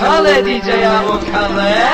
Kale diyeceğim o kale.